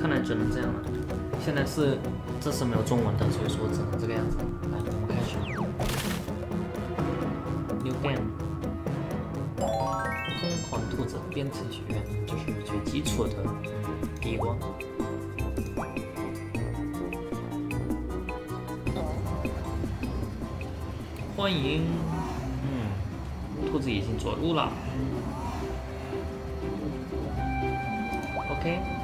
看来只能这样了。现在是这是没有中文的，所以说只能这个样子。来，我们开始。New game。疯狂兔子编程学院，这是最基础的第一关。欢迎，嗯，兔子已经着陆了。OK。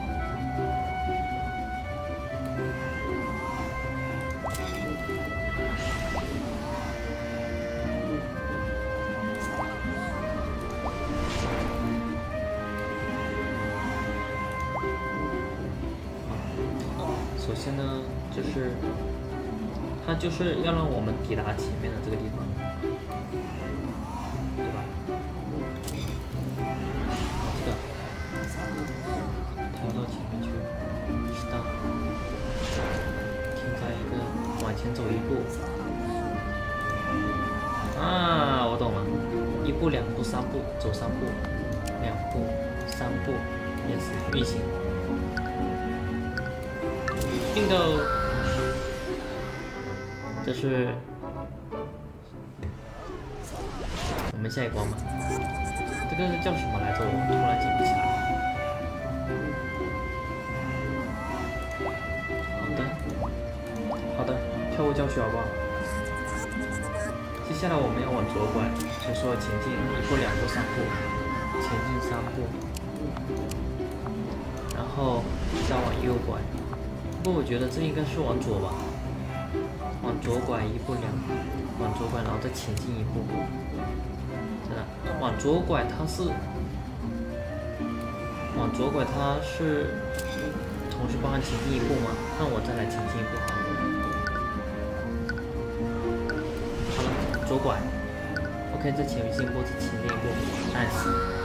就是要让我们抵达前面的这个地方，对吧？这个跳到前面去，是的，停在一个往前走一步。啊，我懂了，一步两步三步走三步，两步三步也是运行。bingo，这是我们下一关吧？这个叫什么来着？我突然记不起来了。好的，好的，跳过教学好不好？接下来我们要往左拐，所以说前进一步、两步、三步，前进三步，然后再往右拐。不过我觉得这应该是往左吧，左拐一步两步，往左拐然后再前进一步，真的，往左拐它是，往左拐它是同时包含前进一步吗？那我再来前进一步好了。好了，左拐，OK，再前进一步，再前进一步，nice。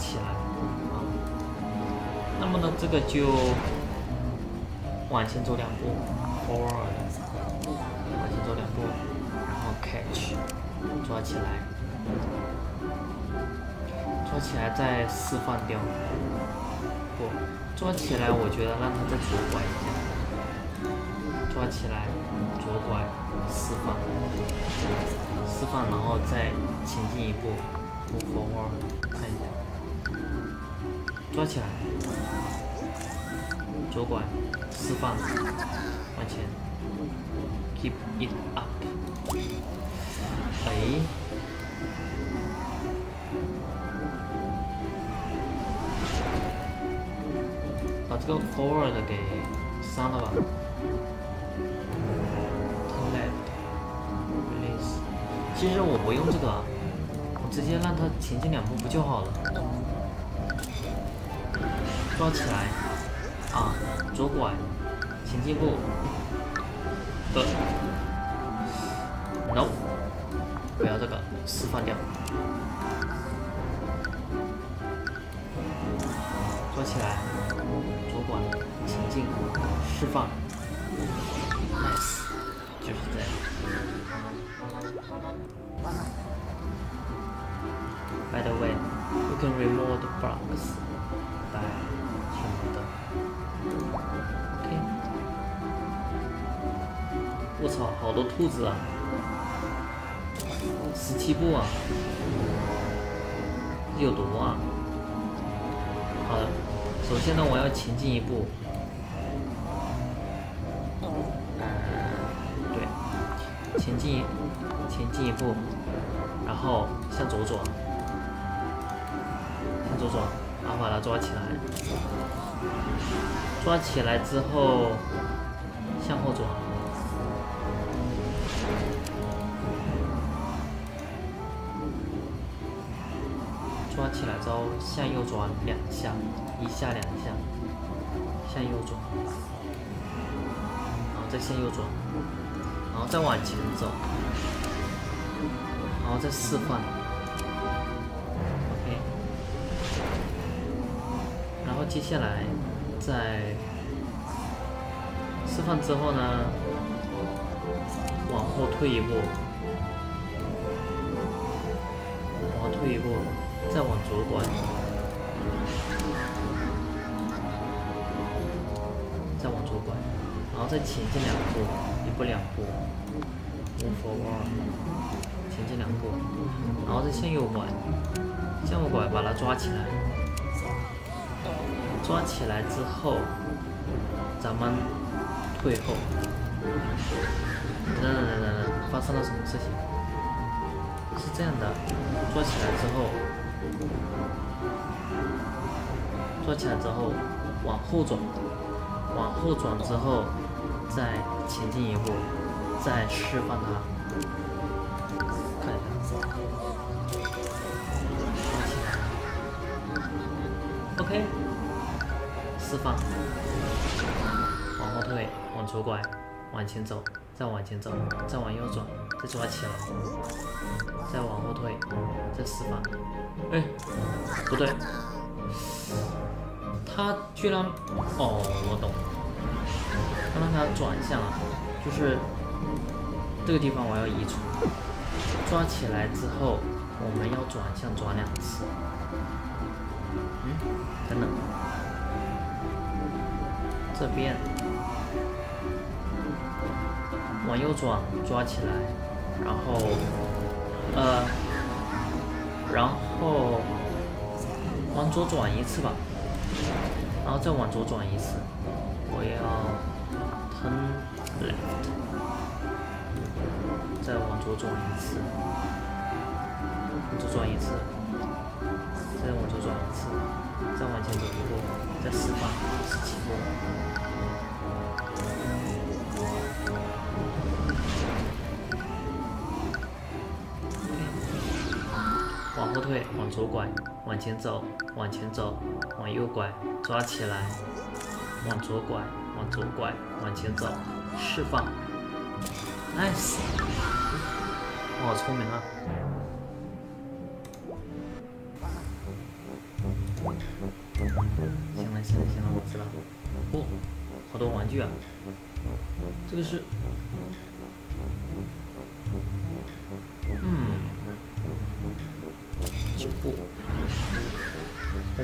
起来啊。那么呢，这个就往前走两步，forward，往前走两步，然后 catch，抓起来，抓起来再释放掉。不，抓起来，我觉得让它再左拐一下。抓起来，左拐，释放，释放，然后再前进一步，move forward，看一下，抓起来，左拐，释放，往前，keep it up，哎，把这个 forward 给删了吧。其实我不用这个，我直接让它前进两步不就好了？抓起来，啊，左拐，前进步，，no，不要这个，释放掉，抓起来，左拐，前进，释放，nice，就是这样。By the way, you can remove the bugs by 我操，好多兔子啊！十七步啊！有毒啊！好的，首先呢，我要前进一步。对，前进。前进一步，然后向左转，向左转，然后把它抓起来，抓起来之后后向右转两下，一下两下，向右转，然后再向右转，然后再往前走。然后再释放，OK，然后接下来在释放之后呢，往后退一步，往后退一步，再往左拐，再往左拐，然后再前进两步，一步两步，move forward。前进两步，然后再向右拐，向右拐把它抓起来，抓起来之后，咱们退后。等等等等等，发生了什么事情？是这样的，抓起来之后，抓起来之后往后转，往后转之后再前进一步，再释放它。OK，释放，往后退，往左拐，往前走，再往前走，再往右转，再抓起来，再往后退，再释放。哎，不对，他居然……哦，我懂，他让他转向啊，就是这个地方我要移除，抓起来之后，我们要转向转两次。嗯，等等，这边。往右转，抓起来，然后，呃，然后往左转一次吧，然后再往左转一次，我要 turn left，再往左转一次，左转一次。再往左转一次，再往前走一步，再释放十七步。后退，往左拐，往前走，往前走，往右拐，抓起来，往左拐，往左拐，往前走，释放。Nice，我好聪明啊！行了行了行了，我知道了。哦，好多玩具啊！这个是，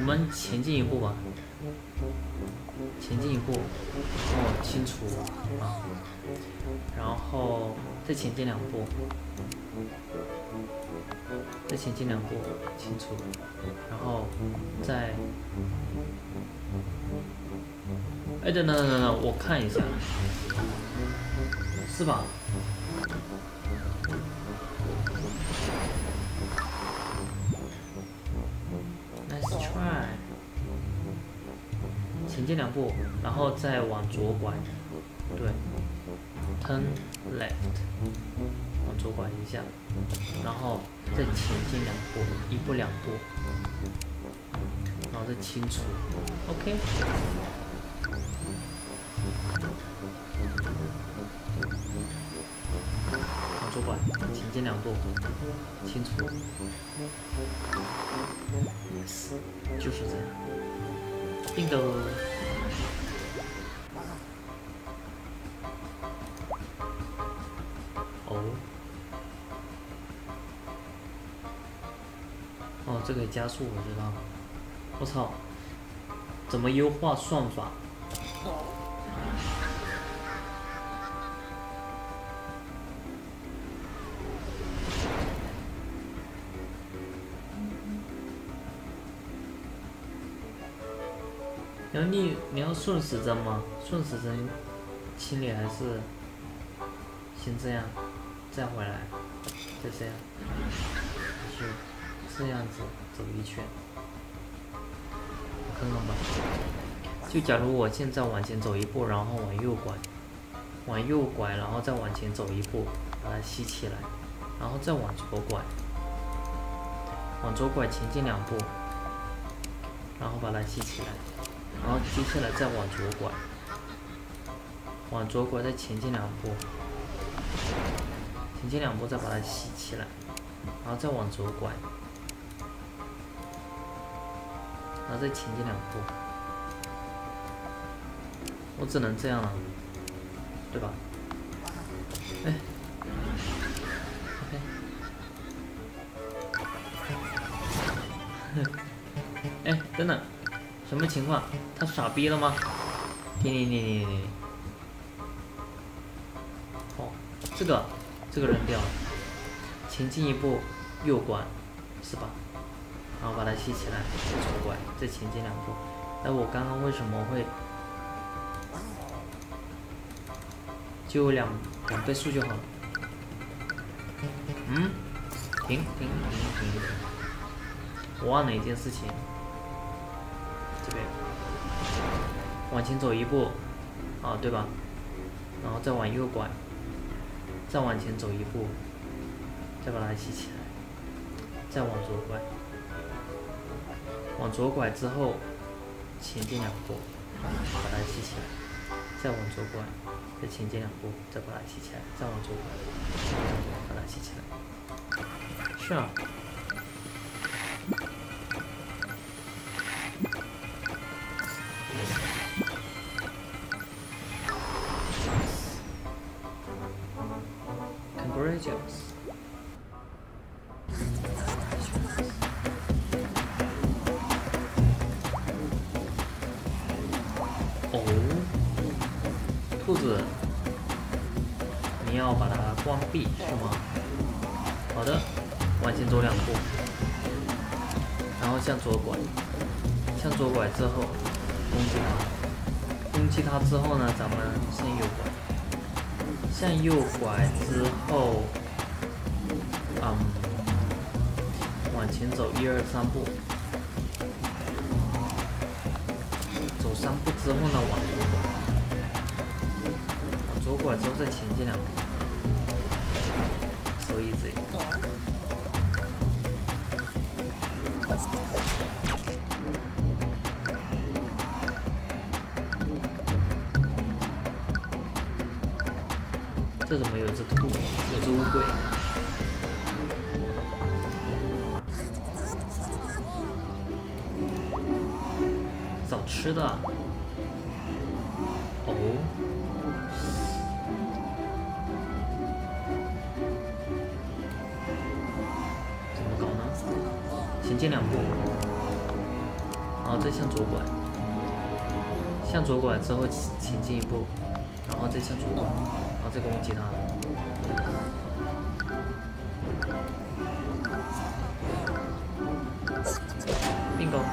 我们前进一步吧。前进一步，哦，清除啊，然后再前进两步。再前进两步，清除，然后再，哎，等等等等，我看一下，是吧 try，前进两步，然后再往左拐，对，turn left。往左拐一下，然后再前进两步，一步两步，然后再清除，OK。拐，前进两步，清除，就是这样，bingo。这个加速我知道，我操，怎么优化算法？然后你你要顺时针吗？顺时针清理还是先这样，再回来，再这样，是。这样子走一圈，看看吧。就假如我现在往前走一步，然后往右拐，往右拐，然后再往前走一步，把它吸起来，然后再往左拐，往左拐前进两步，然后把它吸起来，然后接下来再往左拐，往左拐再前进两步，前进两步再把它吸起来。然后再往左拐，然后再前进两步。我只能这样了，对吧？哎。哎，等等，什么情况？他傻逼了吗？停停停停停！哦，这个，这个扔掉，前进一步。右拐，是吧？然后把它吸起来，左拐，再前进两步。那我刚刚为什么会就两两倍速就好了？嗯？停停停停停！我忘了一件事情，往前走一步，啊，对吧？然后再往右拐，再往前走一步，再把它吸起来。再往左拐，往左拐之后前进两步，把它吸起来，再往左拐，再前进两步，再把它吸起来，再往左拐，把它吸起来。是啊。之后呢，往左拐。往左拐之后再前进两步，向左拐之后前进一步，然后再向左拐，然后再攻击他。并攻！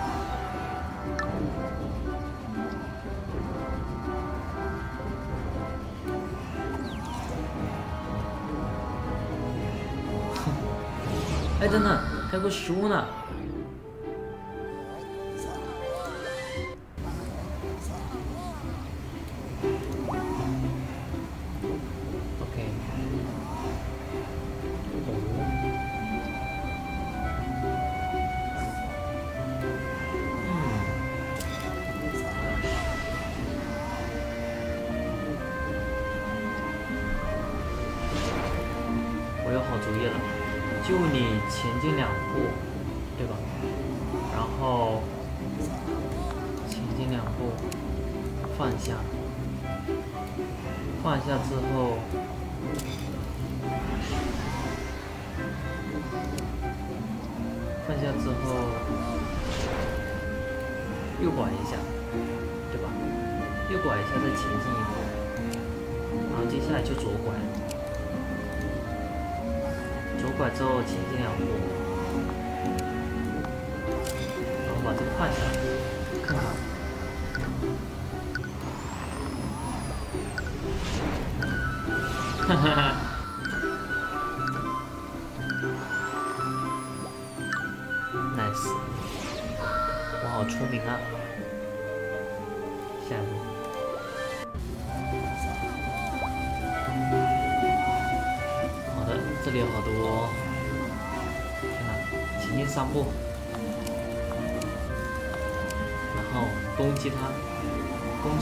哎，等等，还有个书呢。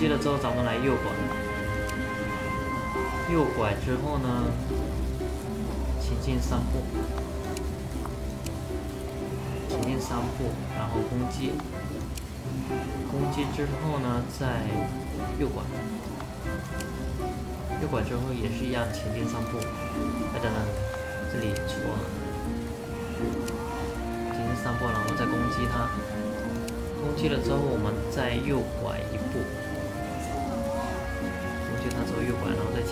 击了之后咱们来右拐，右拐之后呢，前进三步，前进三步，然后攻击，攻击之后呢，再右拐，右拐之后也是一样前进三步。哎，等等，这里错了，前进三步，然后再攻击他，攻击了之后我们再右拐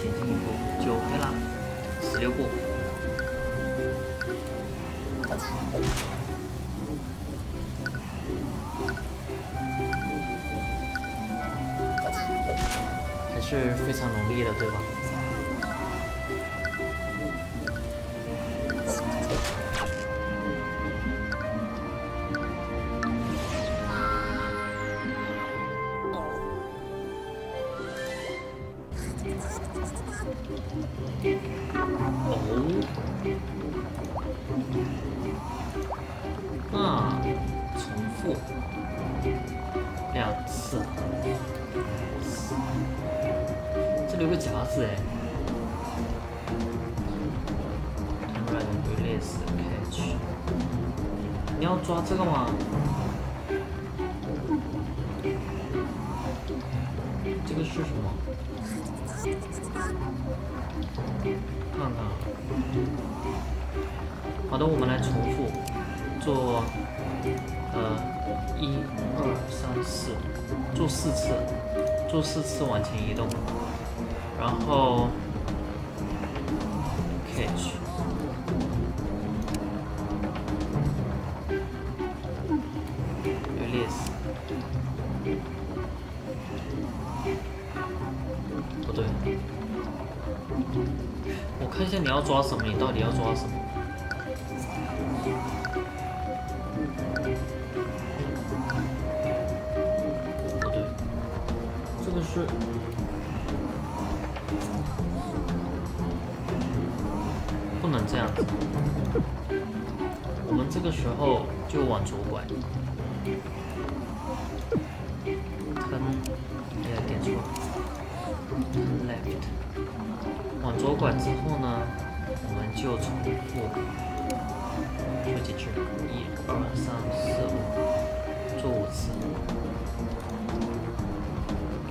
前进一步就 OK 了，十六步。还是非常努力的，对吧？哦嗯重复。两次。这里有个夹子哎。你要抓这个吗？来重复做，呃，一、二、三、四，做四次，做四次往前移动，然后 catch。不对，我看一下你要抓什么？你到底要抓什么？就往左拐。turn，哎呀，点错了。turn left。往左拐之后呢，我们就重复做几次，一、二、三、四、五，做五次，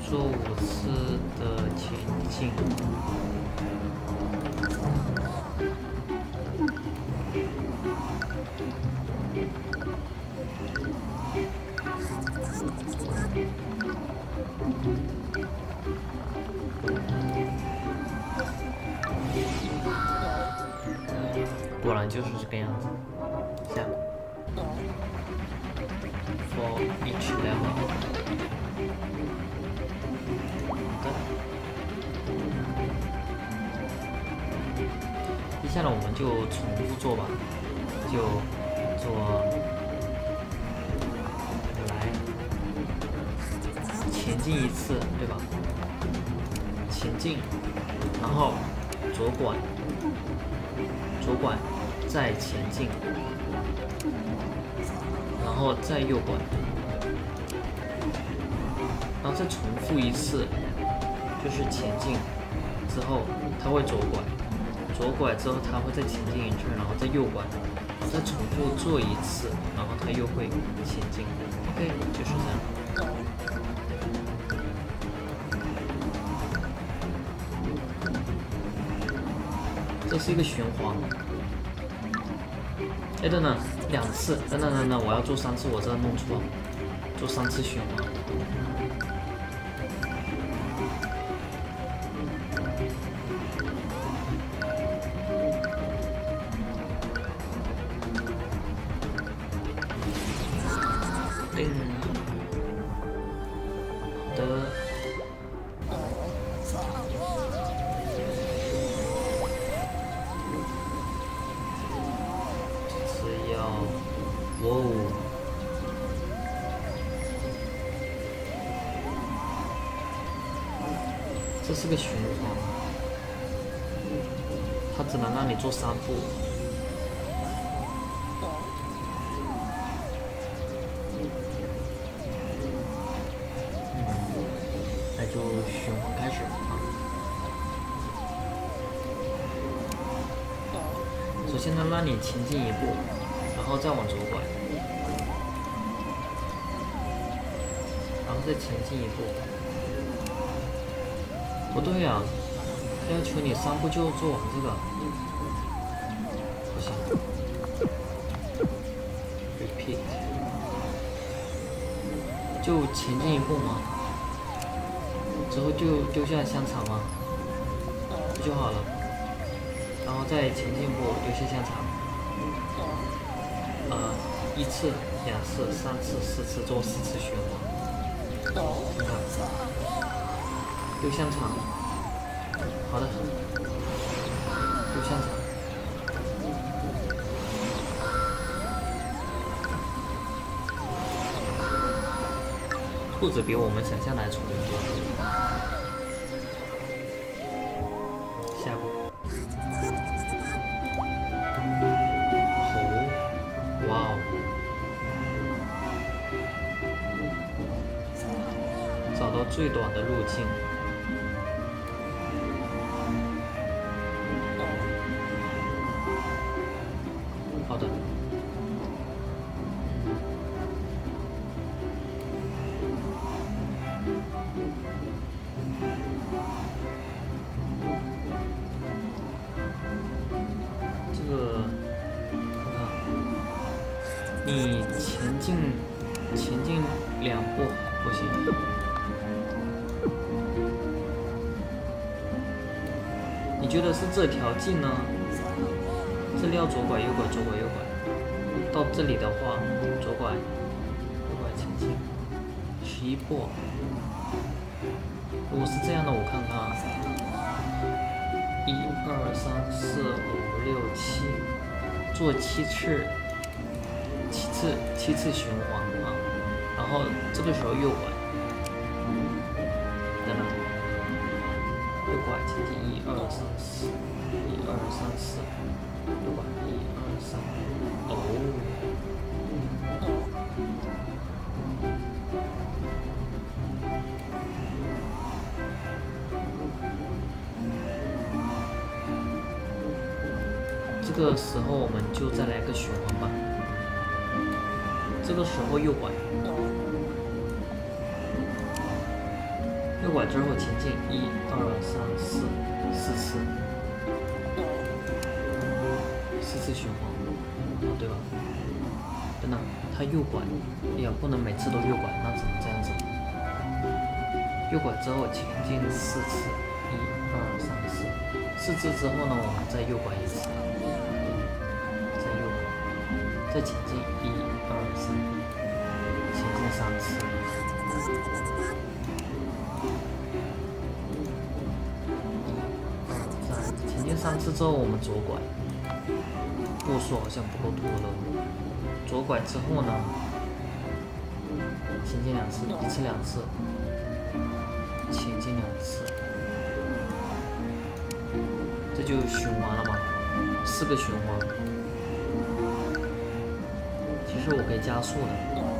做五次的前进。这样子，下 for each level，好的，接下来我们就重复做吧，就做来前进一次，对吧？前进，然后左拐，左拐。再前进，然后再右拐，然后再重复一次，就是前进之后，它会左拐，左拐之后它会再前进一圈，然后再右拐，再重复做一次，然后它又会前进。OK，就是这样。这是一个循环。哎，等等，两次，等等等等，我要做三次，我这弄错了，做三次循环。进一步。不对呀，他要求你三步就做完这个，不行。Repeat，就前进一步嘛，之后就丢下香肠嘛，不就好了？然后再前进一步丢下香肠。呃，一次、两次、三次、四次，做四次循环。你看，丢香肠。好的，丢香肠。兔子比我们想象的还聪明多。找到最短的路径。进呢？这里要左拐右拐左拐右拐，到这里的话左拐右拐前进，十一步。如果是这样的，我看看啊，一二三四五六七，做七次，七次七次循环啊，然后这个时候右拐。三四，对吧？一二三，哦，这个时候我们就再来个循环吧。这个时候右拐。右拐之后前进，一二三四，四次，四次循环，啊对吧？等等，他右拐，哎呀，不能每次都右拐，那只能这样子。右拐之后前进四次，一二三四，四次之后呢，我们再右拐一次，再右拐，再前进一二三，前进三次。前进三次之后我们左拐，数好像不够多了。左拐之后呢，前进两次，一次两次，前进两次，这就循环了嘛，四个循环。其实我可以加速的。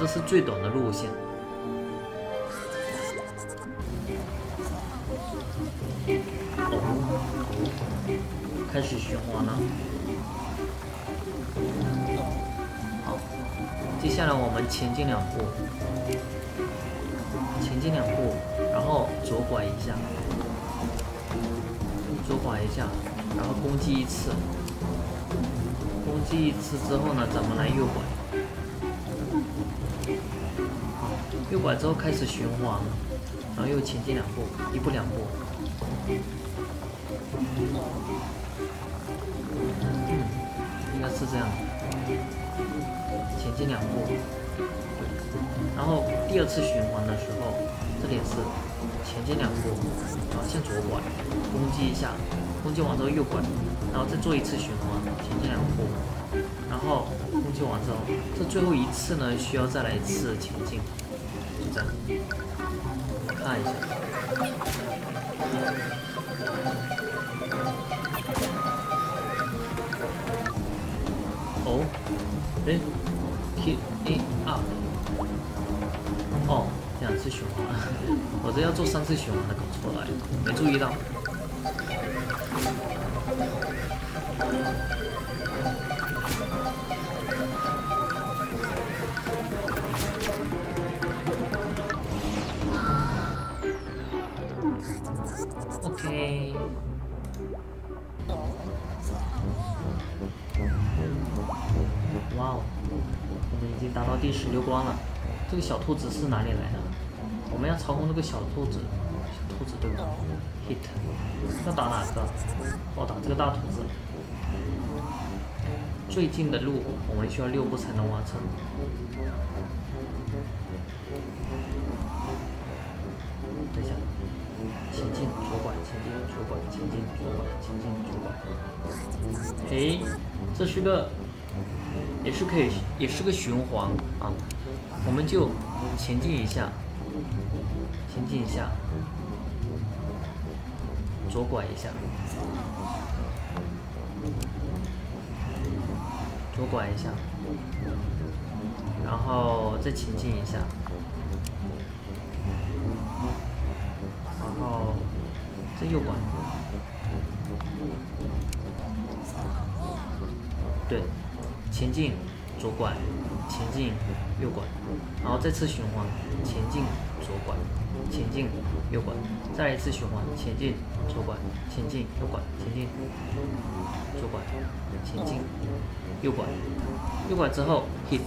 这是最短的路线。开始循环了。好，接下来我们前进两步，前进两步，然后左拐一下，左拐一下，然后攻击一次，攻击一次之后呢，咱们来右拐。右拐之后开始循环，然后又前进两步，一步两步。应该是这样。前进两步，然后第二次循环的时候，这里是前进两步，然后向左拐，攻击一下，攻击完之后右拐，然后再做一次循环，前进两步，然后攻击完之后，这最后一次呢需要再来一次前进。看一下。哦，哎，T A R，哦，两次循环，我这要做三次循环的，搞错了，没注意到。小兔子是哪里来的？我们要操控这个小兔子，小兔子对吧？Hit，要打哪个？我打这个大兔子。最近的路，我们需要六步才能完成。等一下，前进，左拐，前进，左拐，前进，左拐，前进，左拐。诶，这是个，也是可以，也是个循环啊。我们就前进一下，前进一下，左拐一下，左拐一下，然后再前进一下，然后再右拐，对，前进，左拐，前进。右拐，然后再次循环，前进，左拐，前进，右拐，再一次循环，前进，左拐，前进，右拐，前进，左拐，前进，右拐，右拐之后 hit，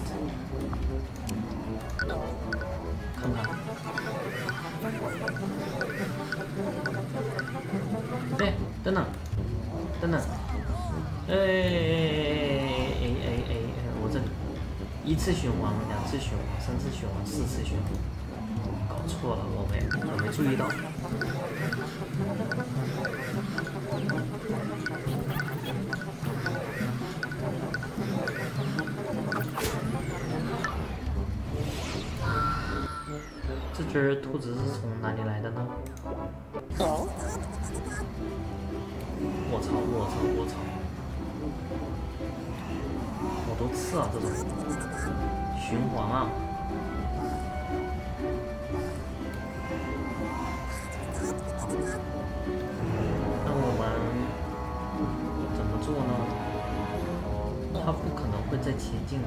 看看，一次循环，两次循环，三次循环，四次循环，搞错了，我没，我没注意到。这只兔子是从哪里来的呢？我操！我操！我操！多次啊，这种。循环啊！那我们怎么做呢？它不可能会再前进。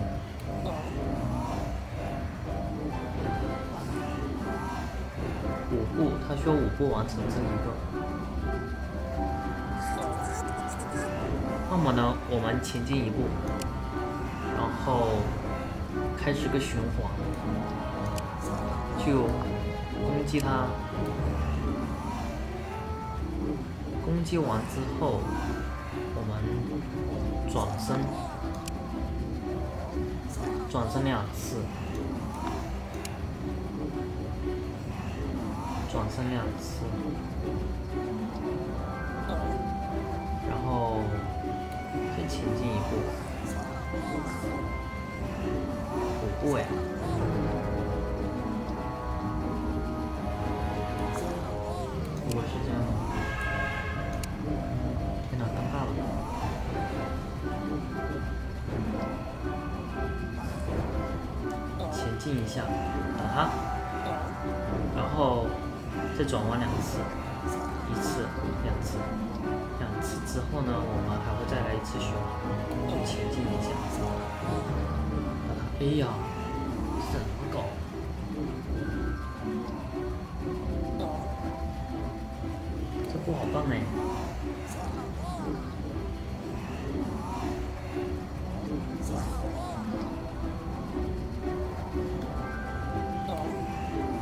五步，它需要五步完成这一个。那么呢，我们前进一步，后。开始个循环，就攻击他，攻击完之后，我们转身，转身两次，转身两次，五步哎！如果是这样，天哪，尴尬了！前进一下，打他，然后再转弯两次，一次、两次、两次之后呢，我们还会再来一次循环，就前进一下。哎呀，哇好棒哎！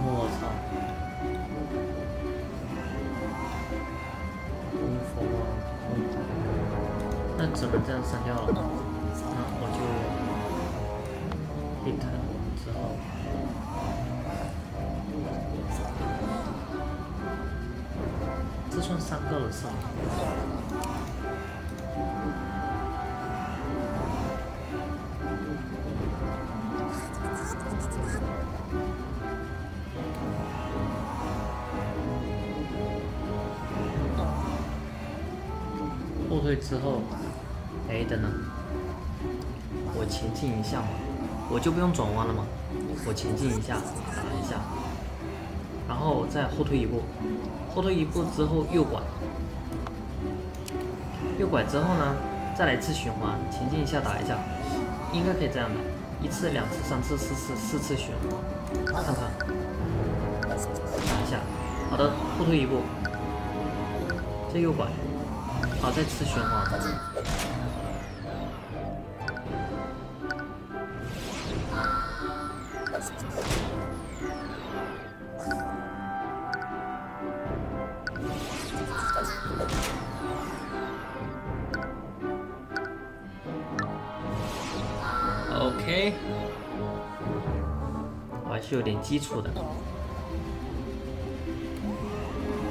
我操！那只能这样删掉了，三个了是吗？后退之后，哎，等等，我前进一下嘛。我就不用转弯了嘛，我前进一下，打一下，然后再后退一步，后退一步之后右拐，右拐之后呢，再来一次循环，前进一下打一下，应该可以这样的，一次、两次、三次、四次、四次循环，看看，打一下，好的，后退一步，再右拐，好，再次循环。基础的。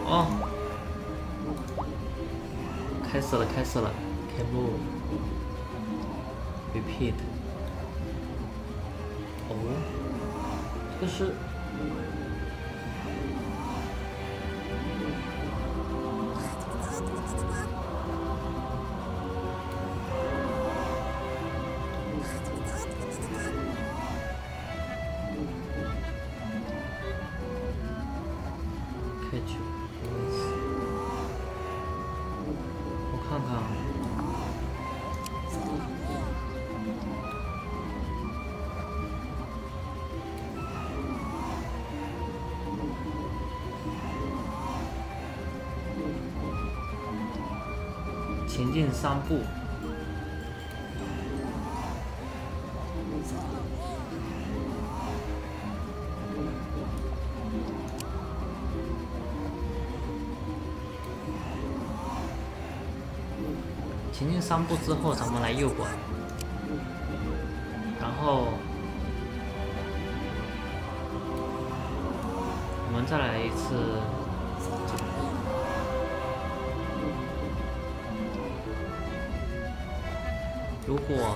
哦，开始了，开始了，开路，Repeat。哦，这是。前进三步，前进三步之后，咱们来右拐，然后我们再来一次。如果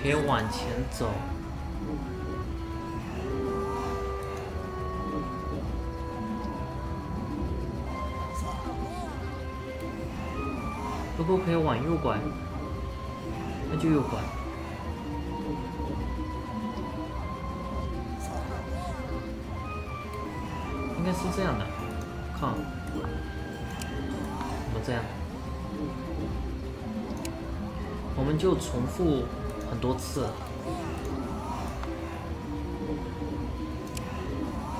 可以往前走，如果可以往右拐，那就右拐。应该是这样的，看，怎么这样？就重复很多次，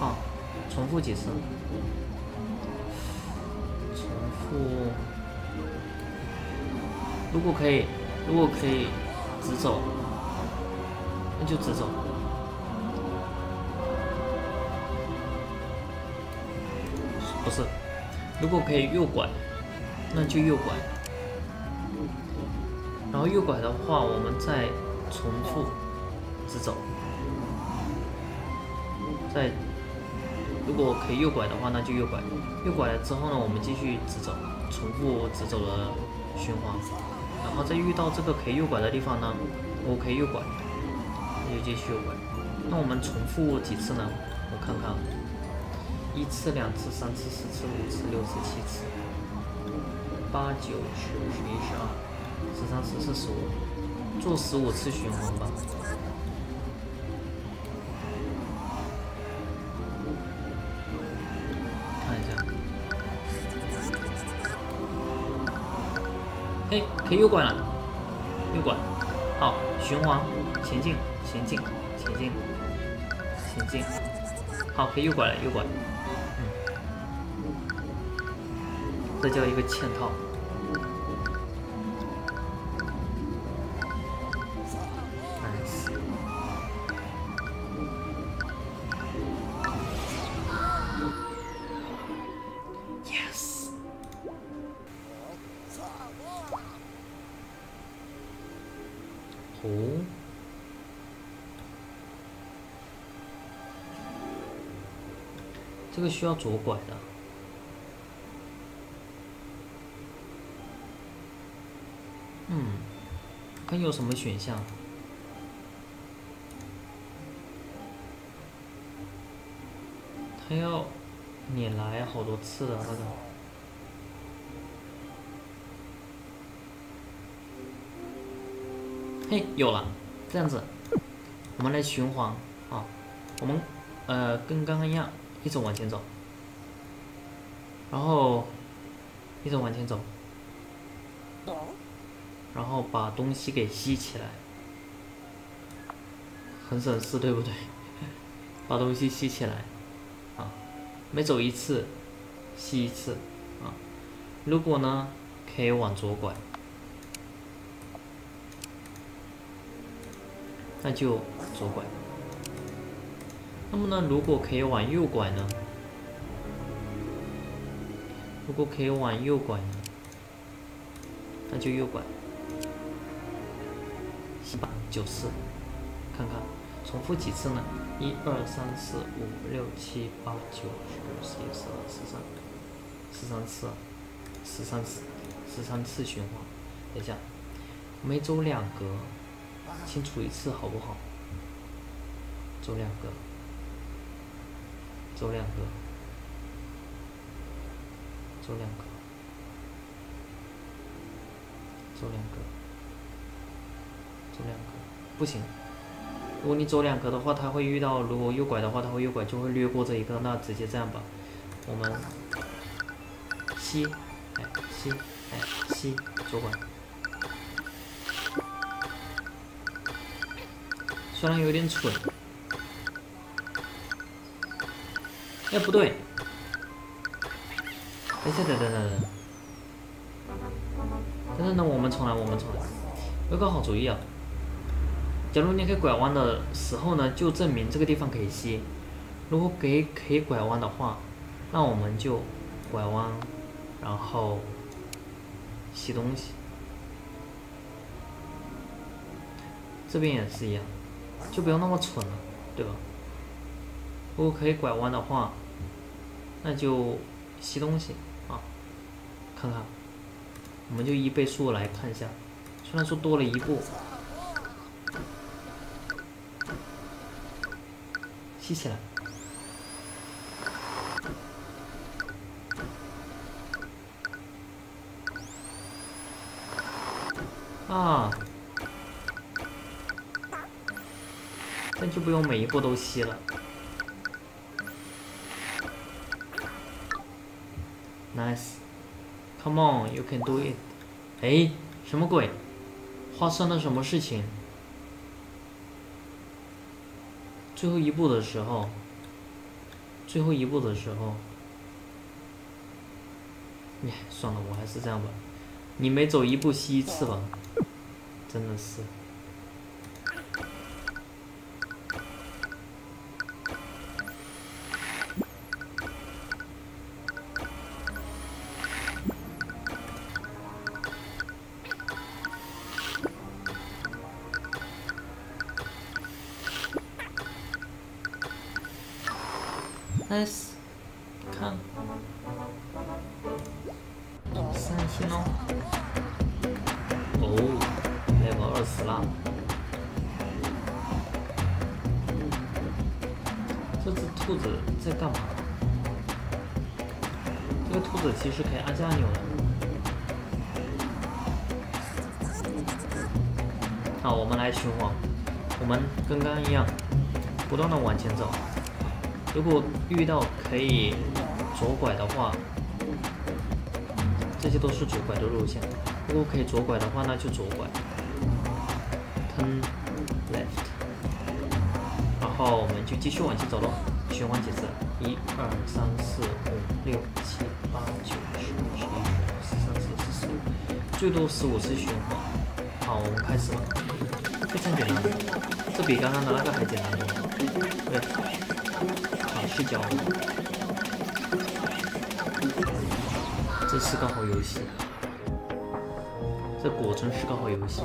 好，重复几次，重复。如果可以，如果可以直走，那就直走。不是，如果可以右拐，那就右拐。然后右拐的话，我们再重复直走。再如果可以右拐的话，那就右拐。右拐了之后呢，我们继续直走，重复直走的循环。然后再遇到这个可以右拐的地方呢，我可以右拐，那就继续右拐。那我们重复几次呢？我看看，一次、两次、三次、四次、五次、六次、七次、八九十、十一、十二。十三、十四、十五，做十五次循环吧。看一下，哎，可以右拐了，右拐，好，循环，前进，前进，前进，前进，好，可以右拐了，右拐，嗯，这叫一个嵌套。哦这个需要左拐的，嗯，看有什么选项。他要你来好多次的那个，嘿，有了，这样子，我们来循环啊，我们呃跟刚刚一样。一直往前走，然后一直往前走，然后把东西给吸起来，很省事，对不对？把东西吸起来，啊，每走一次吸一次，啊，如果呢可以往左拐。那就左拐。那么呢，如果可以往右拐呢？如果可以往右拐呢？那就右拐。七八九四，看看，重复几次呢？一二三四五六七八九十十一十二十三，十三次，十三次，十三次循环。等一下，每走两格。清除一次好不好？走两个，走两个，走两个，走两个，走两个，不行。如果你走两个的话，它会遇到；如果右拐的话，它会右拐，就会略过这一个。那直接这样吧，我们吸，哎吸，哎吸，左拐。虽然有点蠢，哎，不对，等下，等等等等，等等等，我们重来，我们重来，有个好主意啊！假如你可以拐弯的时候呢，就证明这个地方可以吸；如果给可以拐弯的话，那我们就拐弯，然后吸东西。这边也是一样。就不用那么蠢了，对吧？如果可以拐弯的话，那就吸东西啊，看看，我们就一倍速来看一下，虽然说多了一步，吸起来，啊。就不用每一步都吸了。Nice，Come on，you can do it。哎，什么鬼？发生了什么事情？最后一步的时候，最后一步的时候，哎，算了，我还是这样吧。你每走一步吸一次吧，真的是。如果遇到可以左拐的话，这些都是左拐的路线。如果可以左拐的话，那就左拐，turn left。然后我们就继续往前走喽，循环几次？一、二、三、四、五、六、七、八、九、十、十一、十二、十三、十四、十五，最多十五次循环。好，我们开始吧，非常简单，这比刚刚的那个还简单多了。对。睡觉，这是个好游戏，这果真是个好游戏。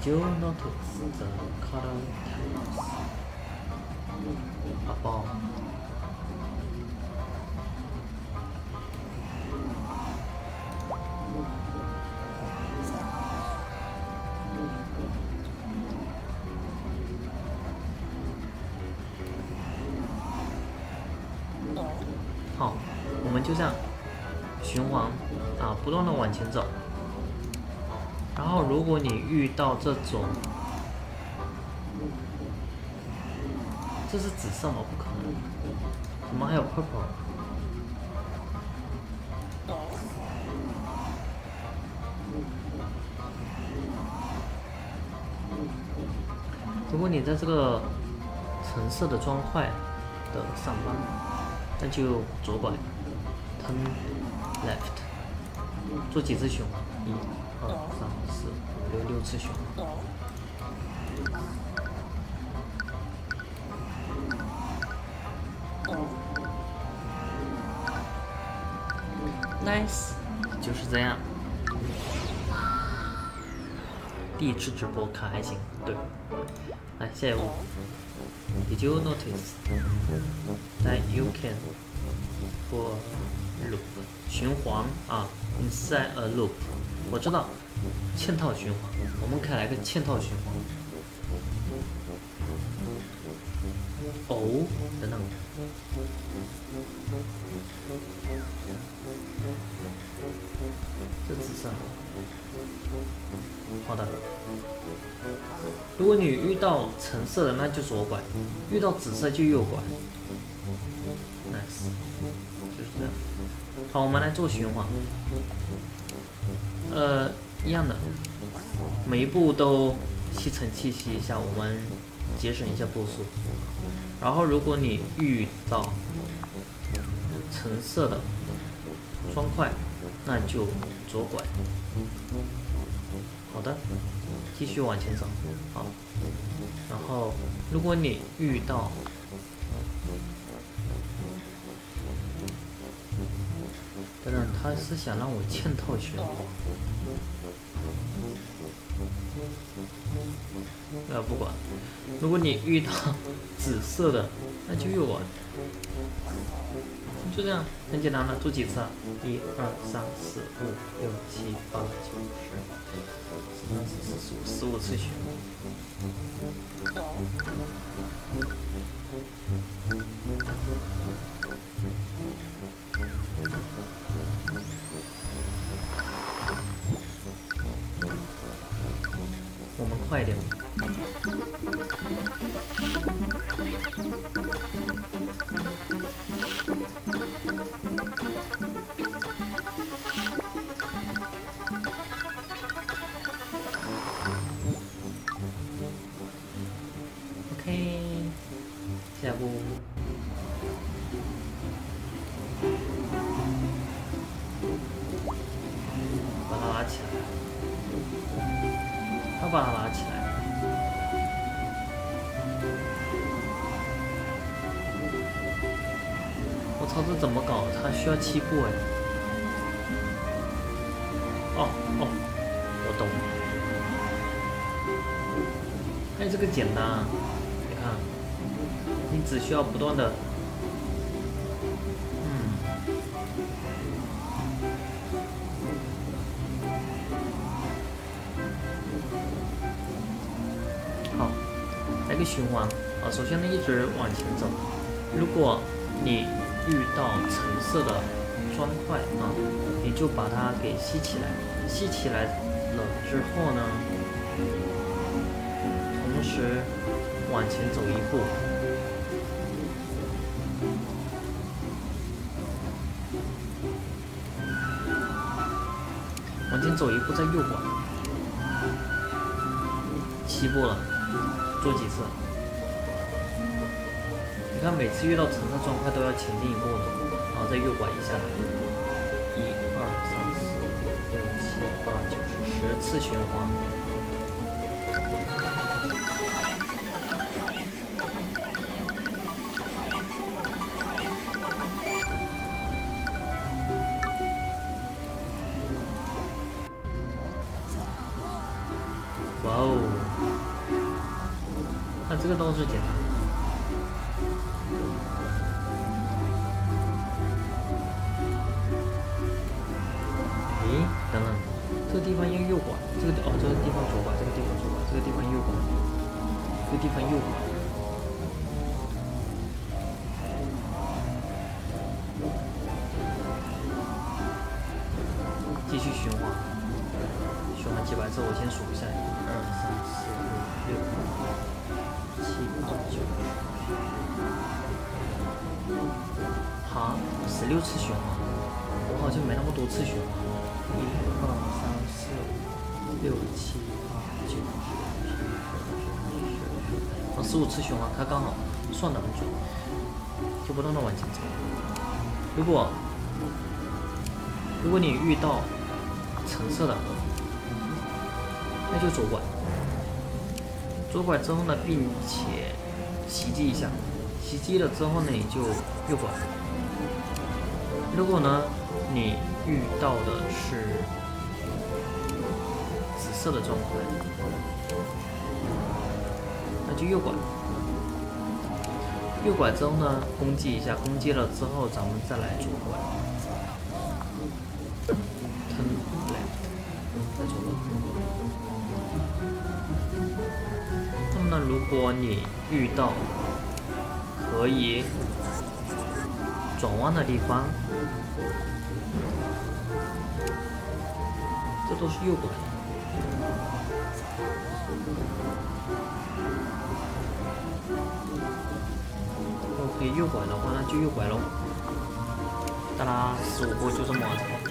就那兔子的卡就这样循环啊，不断的往前走。然后，如果你遇到这种这是紫色吗？不可能，怎么还有 purple？如果你在这个橙色的砖块的上方，那就左拐 left，做几次循环？一、二、三、四、五、六，六次循环。Nice，就是这样。第一次直播看还行，对。来下一步，Did you notice that you can for loop 循环啊？Inside a loop，我知道，嵌套循环，我们可以来个嵌套循环。哦，等等。这紫色。好的。如果你遇到橙色的，那就左拐；遇到紫色就右拐。好，我们来做循环。呃，一样的，每一步都吸尘器吸一下，我们节省一下步数。然后，如果你遇到橙色的砖块，那就左拐。好的，继续往前走。好，然后如果你遇到，他是想让我嵌套循环。呃，不管，如果你遇到 紫色的，那就有我。就这样，很简单的，做几次？啊？一二三四五六七八九十，十三十四十五十五次循我们快点。 需要七步哎！哦哦，我懂了。哎，这个简单啊，你看，你只需要不断的，嗯，好，来个循环啊。首先呢，一直往前走，如果你。到橙色的砖块啊，你就把它给吸起来，吸起来了之后呢，同时往前走一步，往前走一步再右拐，七步了，做几次？你看，每次遇到橙色砖块都要前进一步，然后再右拐一下来，一二三四五六七八九十，十次循环。哇哦，那这个倒是简单。解完之后，我先数一下，一、二、三、四、五、六、七、八、九、好，十六次循环，我好像没那么多次循环。一、二、三、四、五、六、七、八、九、十、十、十、五次循环，它刚好算的很准，就不断的往前走。如果如果你遇到橙色的，就左拐。左拐之后呢，并且袭击一下，袭击了之后呢，你就右拐。如果呢，你遇到的是紫色的状态，那就右拐。右拐之后呢，攻击一下，攻击了之后，咱们再来左拐。如果你遇到可以转弯的地方，这都是右拐。如果可以右拐的话，那就右拐喽。哒啦，十五步就这么完成。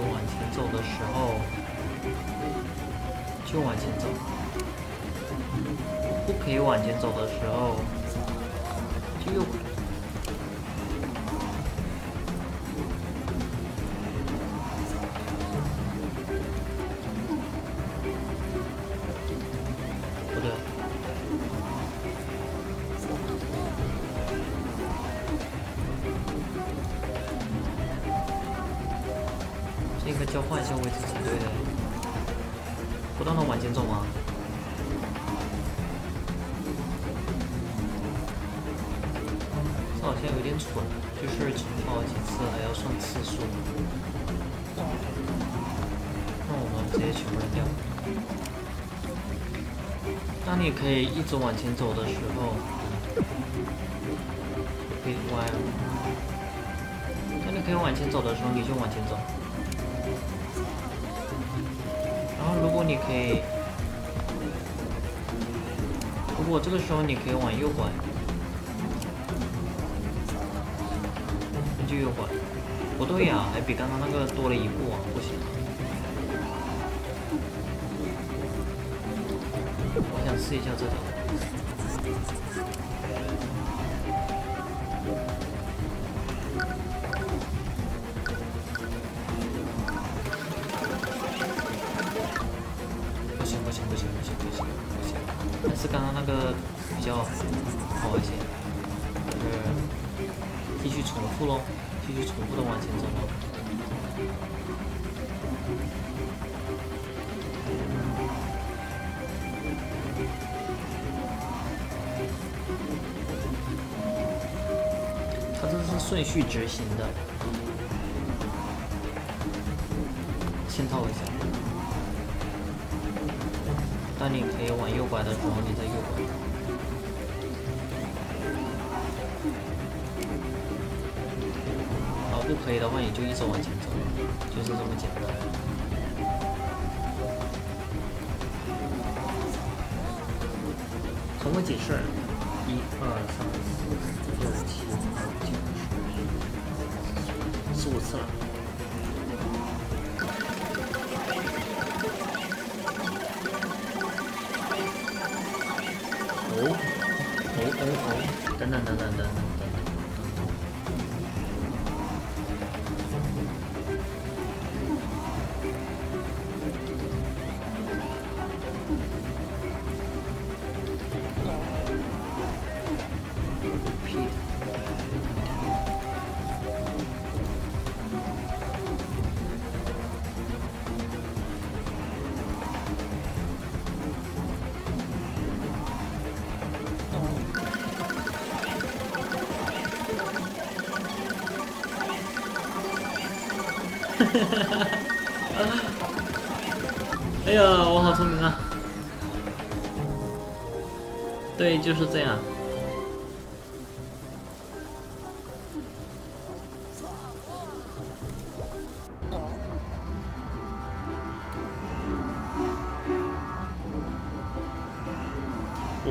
往前走的时候，就往前走；不可以往前走的时候，直往前走的时候，可以歪。当你可以往前走的时候，你就往前走。然后，如果你可以，如果这个时候你可以往右拐，那就右拐。不对呀、还比刚刚那个多了一步啊，不行。我想试一下这个。个比较好一些，就是继续重复咯，继续重复的往前走咯。它这是顺序执行的，就一直往前走，就是这么简单。总共几次？一二三四五六七八九十，十五次了。哦，哦哦哦，等等等等等等 哎呀，我好聪明啊！对，就是这样。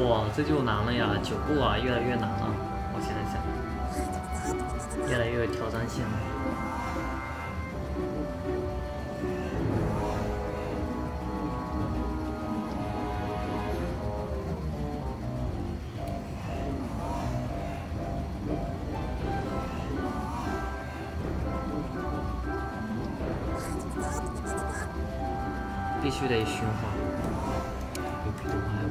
哇，这就难了呀！九步啊，越来越难得循环，有皮多还有。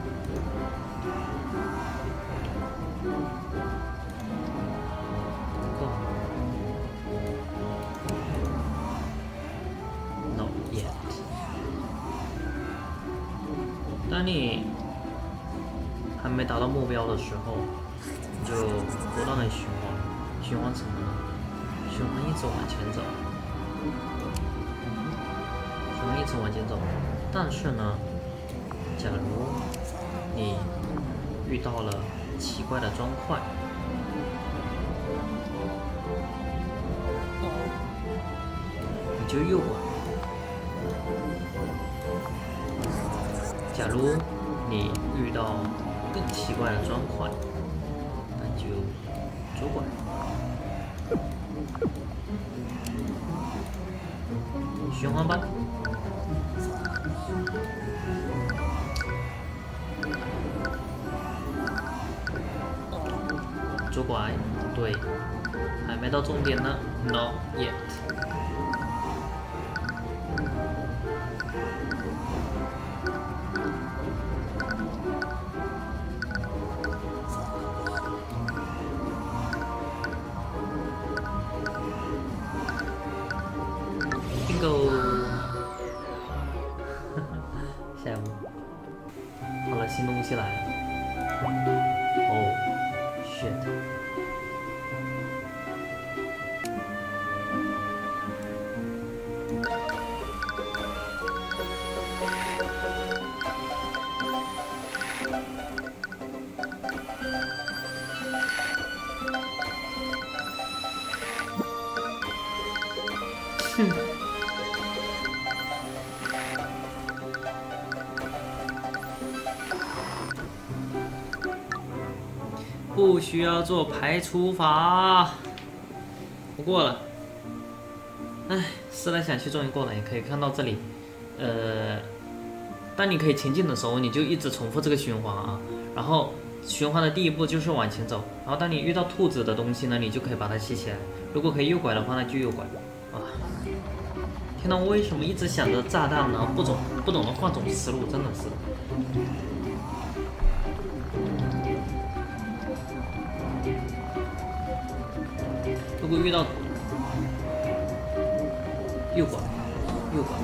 Not yet。当你还没达到目标的时候，你就不断的循环，循环什么呢？循环一直往前走。循环一直往前走，但是呢，假如你遇到了奇怪的砖块，你就右拐；假如你遇到更奇怪的砖块，那就左拐。循环吧。左拐，对，还没到终点呢，not yet。需要做排除法，不过了。哎，思来想去，终于过了。也可以看到这里，呃，当你可以前进的时候，你就一直重复这个循环啊。然后循环的第一步就是往前走。然后当你遇到兔子的东西呢，你就可以把它吸起来。如果可以右拐的话，那就右拐。啊！天呐，我为什么一直想着炸弹呢？不懂，不懂得换种思路，真的是。遇到右拐，右拐；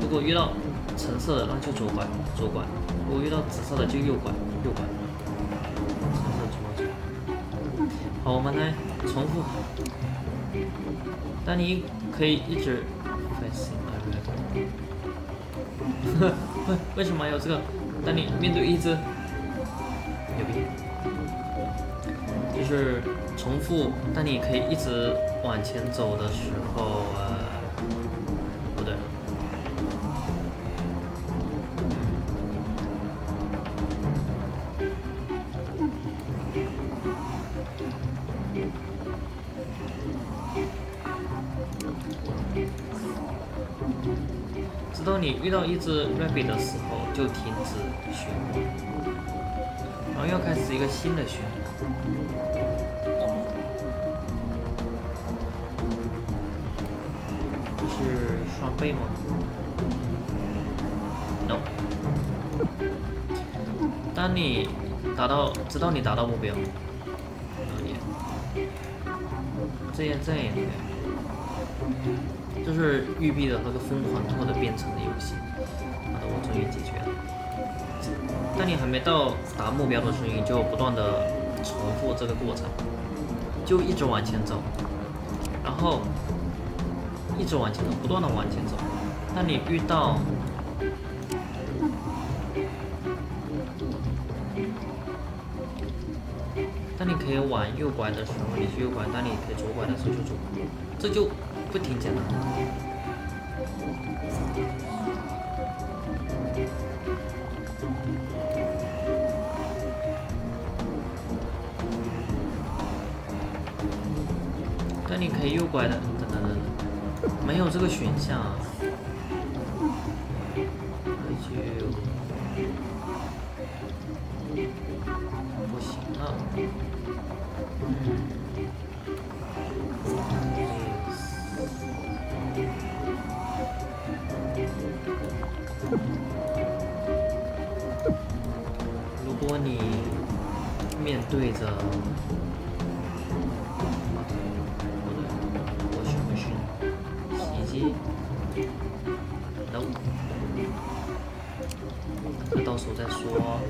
如果遇到橙色的，那就左拐，左拐；如果遇到紫色的，就右拐，右拐。橙色左拐。好，我们来重复。当你可以一直。为 为什么有这个？当你面对一只，不，但你可以一直往前走的时候，呃，不对，直到你遇到一只 rabbit 的时候就停止旋转，然后又开始一个新的旋转。是双倍吗？No。当你达到，直到你达到目标，这样这样也可以。就是育碧的那个疯狂兔的变成的游戏，好的，我终于解决了。当你还没到达目标的时候，你就不断的重复这个过程，就一直往前走，然后一直往前走，不断的往前走。当你遇到当你可以往右拐的时候，你去右拐；当你可以左拐的时候就左拐，这就不挺简单的。当你可以右拐的，这个选项啊。就不行了。如果你面对着，候再说。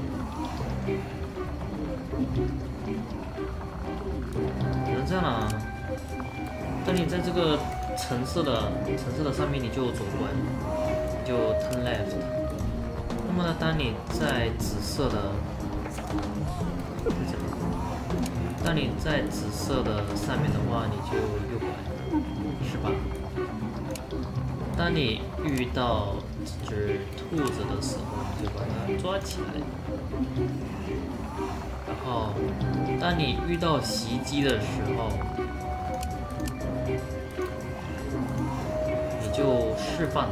能这样啊？当你在这个橙色的橙色的上面，你就左拐，就 turn left。那么呢，当你在紫色的，当你在紫色的上面的话，你就右拐，是吧？当你遇到就是兔子的时候，你就把它抓起来。然后，当你遇到袭击的时候，你就释放，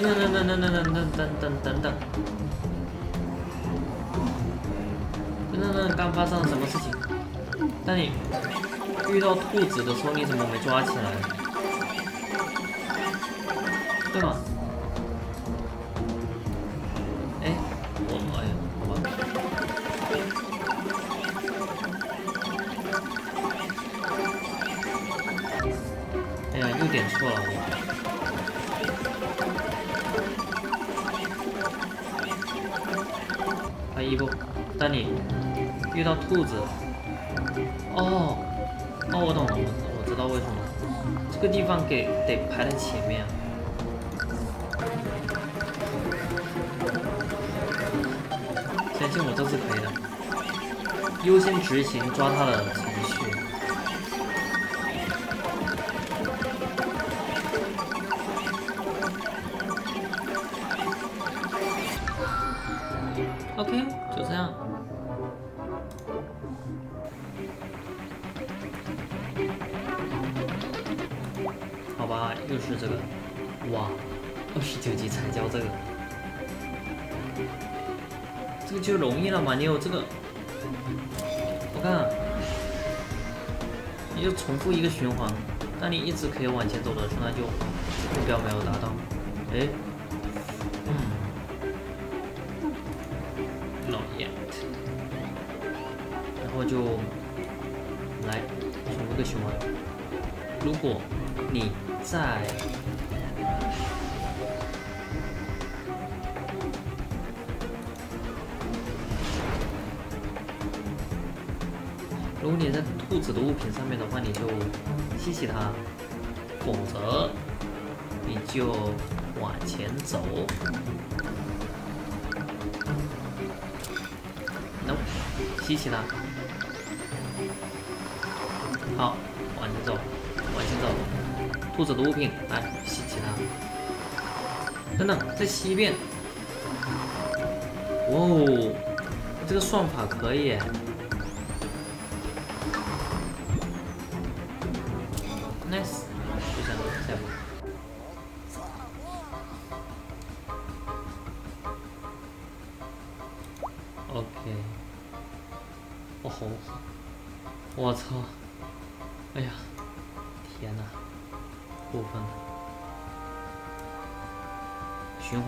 等等等等等等等等等等等等。等等等，刚发生了什么事情？当你遇到兔子的时候，你怎么没抓起来？对吗？兔子，哦，哦，我懂了，我知道为什么，这个地方给得排在前面。相信我，这次可以的。优先执行抓他的好吧，又是这个，哇，二十九级才交这个，这个就容易了嘛？你有这个，我看，你就重复一个循环，当你一直可以往前走的时候，那就目标没有达到。哎，就来选一个熊啊。如果你在如果你在兔子的物品上面的话，你就吸吸它；否则你就往前走。吸起它。兔子的物品，来吸起它。等等，再吸一遍。哇哦，这个算法可以。Nice，就这样，下一步。OK。哦吼！我操！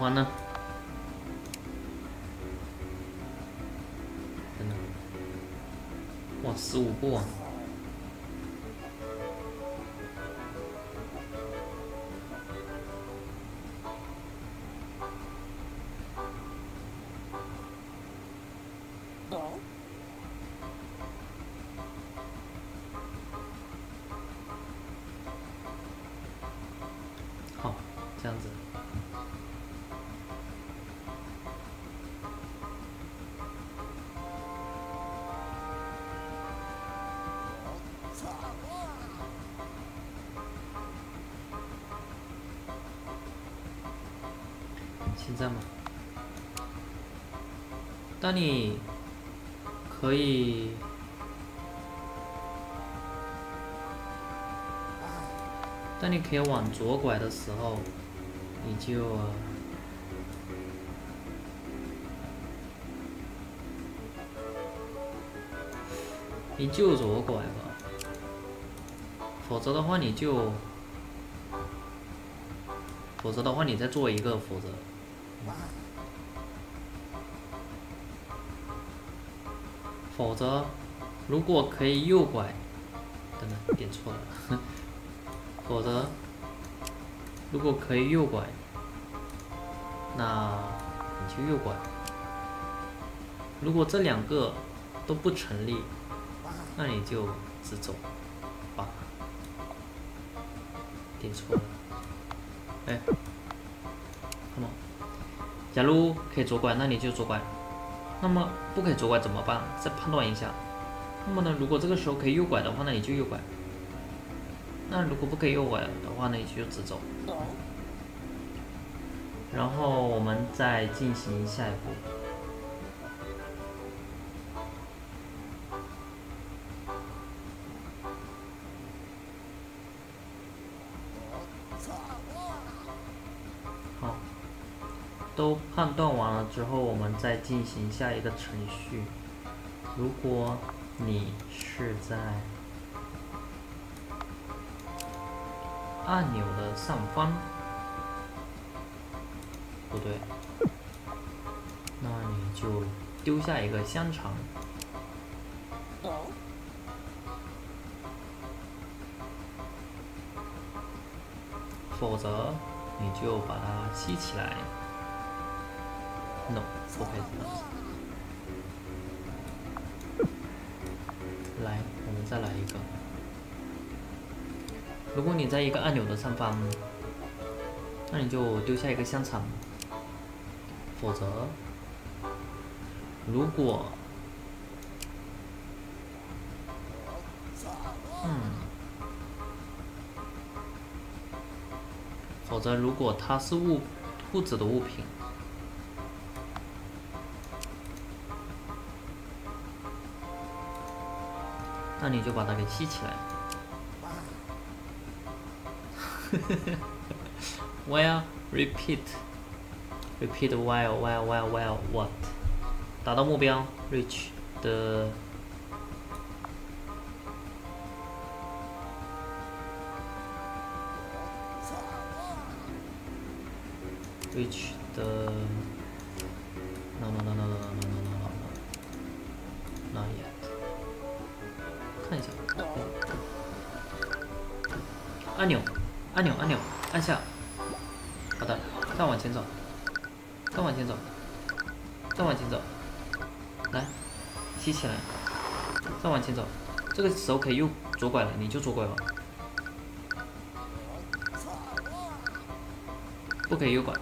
循环呢？真的？哇，十五步啊！当你可以。当你可以往左拐的时候，你就你就左拐吧，否则的话你就，否则的话你再做一个，否则，则如果可以右拐，等等点错了。否则，如果可以右拐，那你就右拐。如果这两个都不成立，那你就直走。吧。点错了。哎那么。假如可以左拐，那你就左拐。那么不可以左拐怎么办？再判断一下。那么呢，如果这个时候可以右拐的话，那你就右拐。那如果不可以右拐的话那，你就直走。然后我们再进行下一步。完了之后，我们再进行下一个程序。如果你是在按钮的上方，不对，那你就丢下一个香肠，否则你就把它吸起来。No，不可以这样子。来，我们再来一个。如果你在一个按钮的上方，那你就丢下一个香肠；否则，如果，嗯，否则如果它是物兔子的物品，那你就把它给吸起来。While repeat repeat while while while while what 达到目标 reach the reach 这个时候可以右左拐了，你就左拐吧。不可以右拐。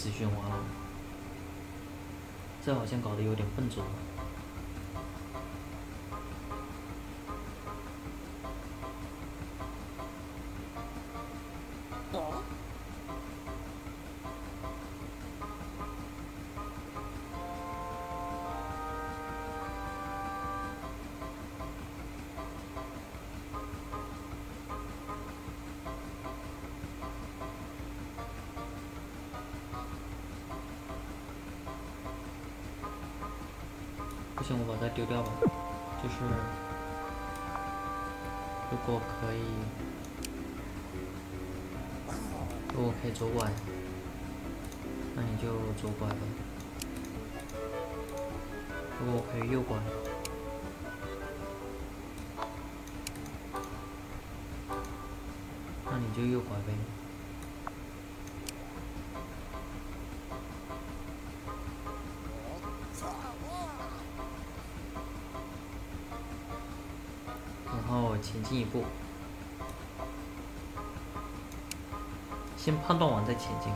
死循环了，这好像搞得有点笨拙。就右拐呗。然后前进一步，先判断完再前进。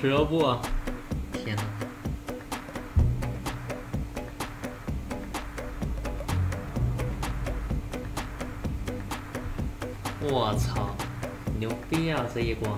蛇不？天哪！我操，牛逼啊这一关！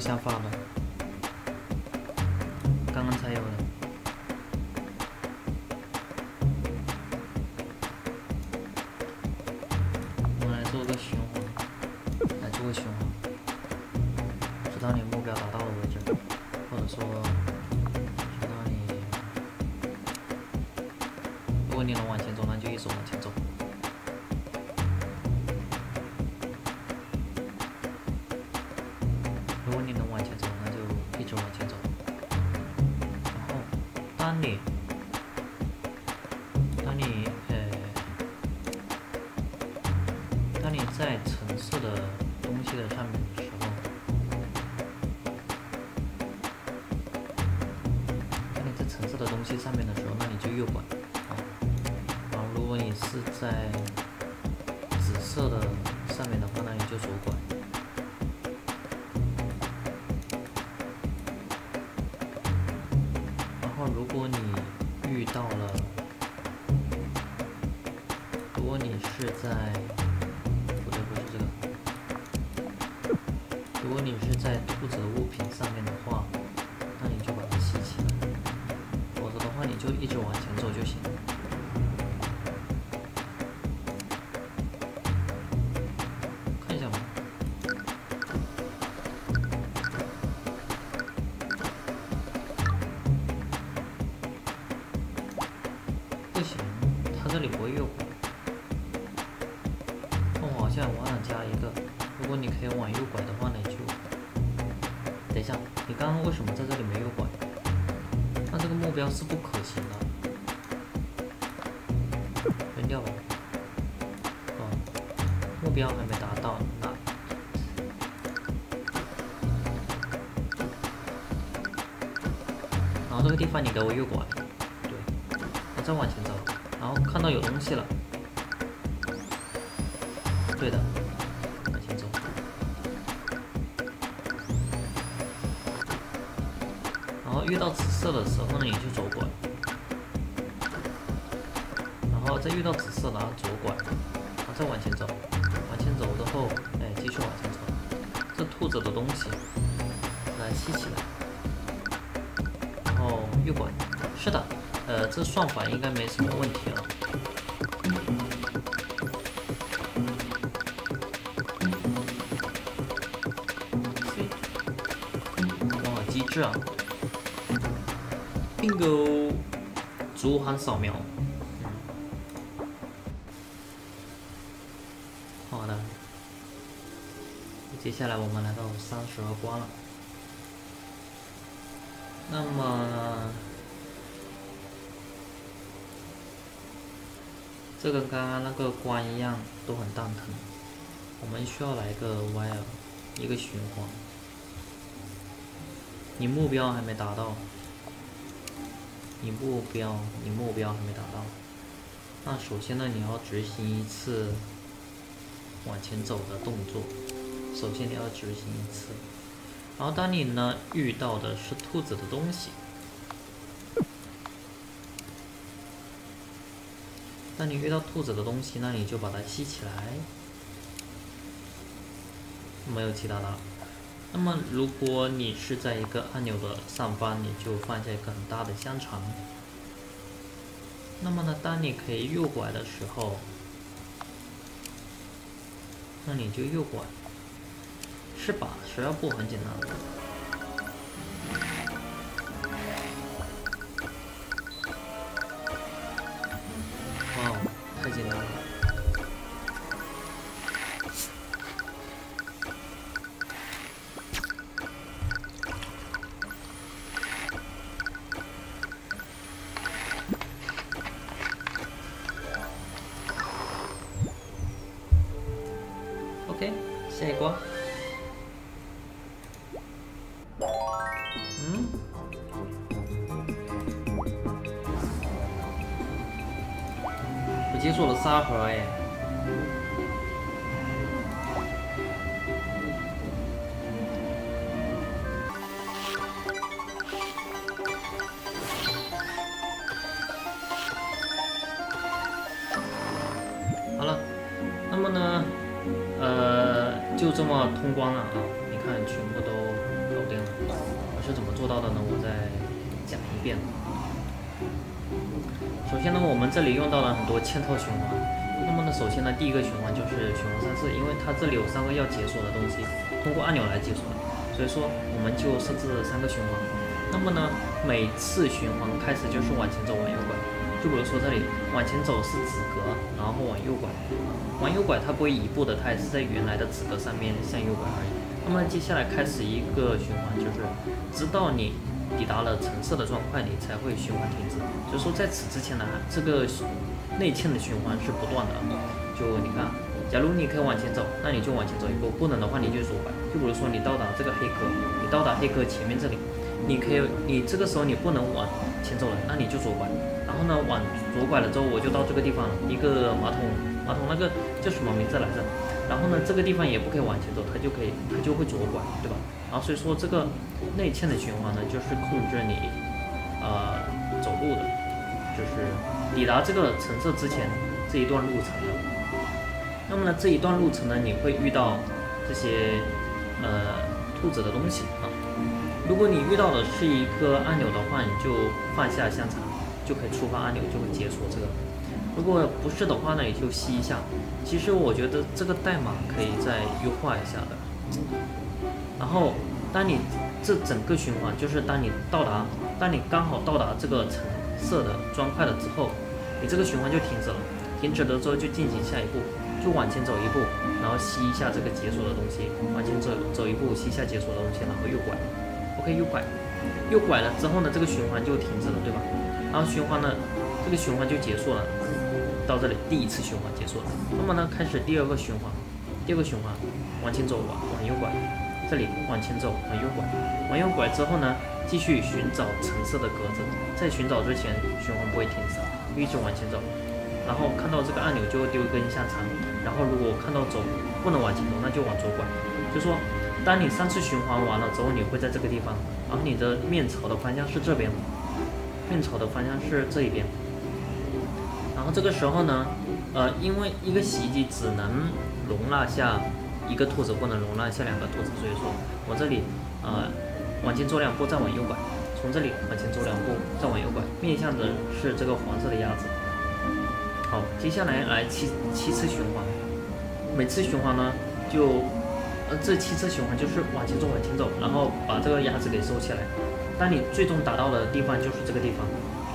想法吗，往右拐的话，呢就……等一下，你刚刚为什么在这里没有拐？那这个目标是不可行的。扔掉吧。哦，目标还没达到，那……然后这个地方你给我右拐，对，我再往前走，然后看到有东西了，对的，色的时候呢，你就左拐，然后再遇到紫色的，然后左拐，然后再往前走，往前走之后，哎，继续往前走，这兔子的东西，来吸起来。然后右拐，是的，呃，这算法应该没什么问题了。哇，机智啊。扫描。好的，接下来我们来到三十二关了。那么，这跟刚刚那个关一样，都很蛋疼。我们需要来个 while，一个循环。你目标还没达到，你目标，你目标还没达到。那首先呢，你要执行一次往前走的动作。首先你要执行一次。然后当你呢遇到的是兔子的东西，当你遇到兔子的东西，那你就把它吸起来，没有其他的了。那么如果你是在一个按钮的上方，你就放下一个很大的香肠。那么呢，当你可以右拐的时候，那你就右拐。是吧？十二步很简单。OK，下一关。嗯？我解锁了沙盒哎。关了啊！你看，全部都搞定了。我是怎么做到的呢？我再讲一遍。首先呢，我们这里用到了很多嵌套循环。那么呢，首先呢，第一个循环就是循环三次，因为它这里有三个要解锁的东西，通过按钮来解锁，所以说我们就设置三个循环。那么呢，每次循环开始就是往前走，往右拐。就比如说这里往前走是子格，然后往右拐，往右拐它不会移步的，它也是在原来的子格上面向右拐而已。那么接下来开始一个循环，就是直到你。抵达了橙色的砖块，你才会循环停止。就是说，在此之前呢，这个内嵌的循环是不断的。就你看，假如你可以往前走，那你就往前走一步；不能的话，你就左拐。就比如说，你到达这个黑格，你到达黑格前面这里，你可以，你这个时候你不能往前走了，那你就左拐。然后呢，往左拐了之后，我就到这个地方了，一个马桶，马桶那个叫什么名字来着？然后呢，这个地方也不可以往前走，它就可以，它就会左拐，对吧？然后所以说这个内嵌的循环呢，就是控制你呃走路的，就是抵达这个橙色之前这一段路程。那么呢这一段路程呢，你会遇到这些呃兔子的东西啊。如果你遇到的是一个按钮的话，你就放下香肠，就可以触发按钮，就会解锁这个。如果不是的话呢，你就吸一下。其实我觉得这个代码可以再优化一下的。然后，当你这整个循环，就是当你到达，当你刚好到达这个橙色的砖块了之后，你这个循环就停止了。停止了之后就进行下一步，就往前走一步，然后吸一下这个解锁的东西，往前走走一步，吸一下解锁的东西，然后右拐。OK，右拐，右拐了之后呢，这个循环就停止了，对吧？然后循环呢，这个循环就结束了。到这里，第一次循环结束了。那么呢，开始第二个循环。第二个循环，往前走，往往右拐。这里往前走，往右拐。往右拐之后呢，继续寻找橙色的格子。在寻找之前，循环不会停止，一直往前走。然后看到这个按钮就会丢一根香肠。然后如果看到走不能往前走，那就往左拐。就说，当你三次循环完了之后，你会在这个地方，然后你的面朝的方向是这边，面朝的方向是这一边。然后这个时候呢，呃，因为一个洗衣机只能容纳下一个兔子，不能容纳下两个兔子，所以说我这里呃往前走两步，再往右拐，从这里往前走两步，再往右拐，面向的是这个黄色的鸭子。好，接下来来七七次循环，每次循环呢就呃这七次循环就是往前走往前走，然后把这个鸭子给收起来。当你最终达到的地方就是这个地方。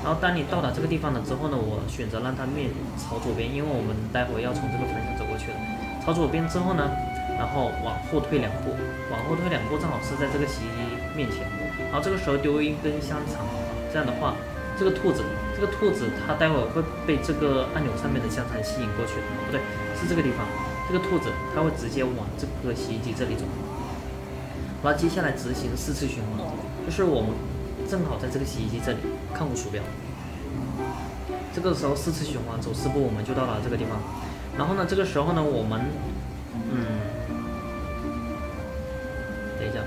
然后当你到达这个地方了之后呢，我选择让它面朝左边，因为我们待会要从这个方向走过去的。朝左边之后呢，然后往后退两步，往后退两步正好是在这个洗衣机面前。然后这个时候丢一根香肠，这样的话，这个兔子，这个兔子它待会会被这个按钮上面的香肠吸引过去的，不对，是这个地方，这个兔子它会直接往这个洗衣机这里走。然后接下来执行四次循环，就是我们。正好在这个洗衣机这里，看我鼠标。这个时候四次循环走四步，我们就到达这个地方。然后呢，这个时候呢，我们，嗯，等一下，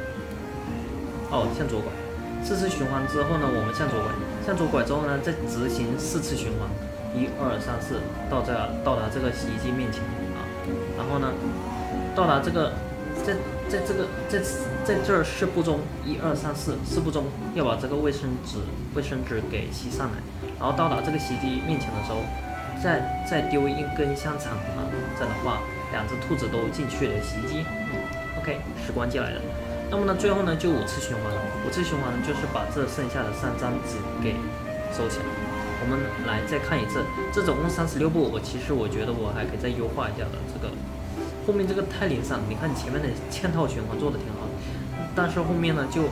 哦，向左拐。四次循环之后呢，我们向左拐，向左拐之后呢，再执行四次循环，一二三四，到这到达这个洗衣机面前啊。然后呢，到达这个。在在这个在在这儿四步中，一二三四四步中要把这个卫生纸卫生纸给吸上来，然后到达这个洗衣机面前的时候，再再丢一根香肠啊，这样的话两只兔子都进去了洗衣机。OK，时光机来了。那么呢，最后呢就五次循环，五次循环呢就是把这剩下的三张纸给收起来。我们来再看一次，这总共三十六步，我其实我觉得我还可以再优化一下的这个。后面这个太零散，你看你前面的嵌套循环做的挺好，但是后面呢就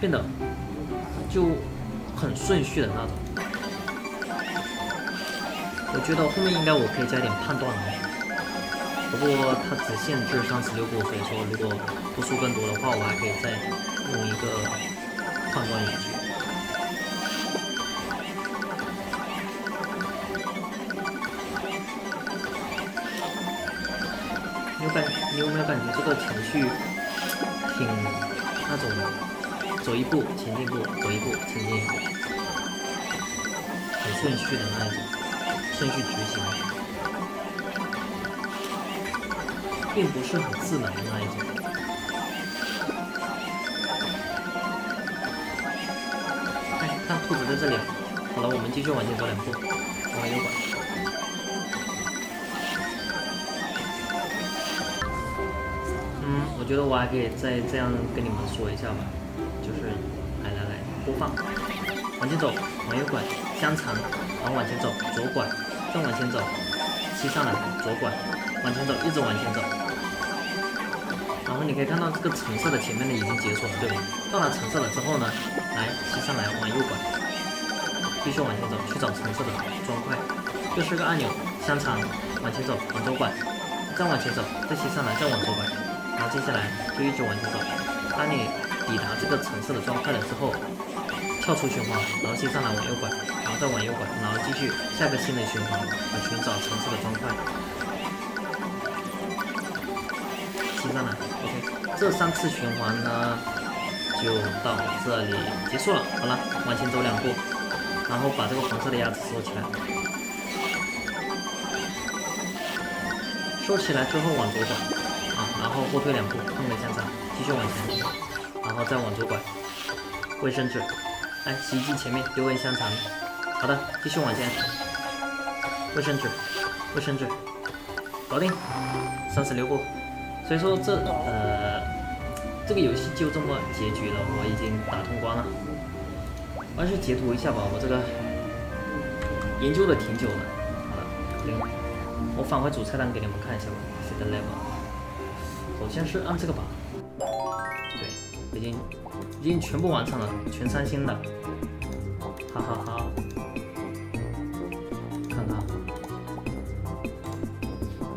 变得就很顺序的那种。我觉得后面应该我可以加点判断了，不过它只限制三十六步，所以说如果步数更多的话，我还可以再用一个判断你有没有感觉这个程序挺那种走一步前进步，走一步前进一步，很顺序的那一种顺序执行，并不是很自然的那一种。哎看兔子在这里。好了，我们继续往前走两步，往右拐。我觉得我还可以再这样跟你们说一下吧，就是来来来，播放，往前走，往右拐，香肠，然后往前走，左拐，再往前走，骑上来，左拐，往前走，一直往前走。然后你可以看到这个橙色的前面的已经解锁了，对吧？到了橙色了之后呢，来骑上来，往右拐，继续往前走，去找橙色的砖块，又是个按钮，香肠，往前走，往左拐，再往前走，再骑上来，再往左拐，接下来就一直往前走。当你抵达这个橙色的砖块了之后，跳出循环，然后骑上来往右拐，然后再往右拐，然后继续下个新的循环，来寻找橙色的砖块。骑上来，OK，这三次循环呢就到这里结束了。好了，往前走两步，然后把这个黄色的鸭子收起来，收起来之后往左拐，啊，然后后退两步，碰个香肠，继续往前，然后再往左拐，卫生纸，来洗衣机前面丢个香肠，好的，继续往前，卫生纸，卫生纸，搞定，三十六步。所以说这呃这个游戏就这么结局了，我已经打通关了。我还是截图一下吧，我这个研究的挺久了。好了，零，我返回主菜单给你们看一下吧。Set level，先是按这个吧。对，已经已经全部完成了，全三星的。哈哈哈。看看，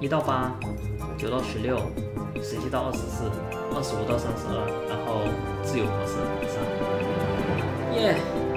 一到八，九到十六。十七到二十四，二十五到三十二，然后自由模式上，耶。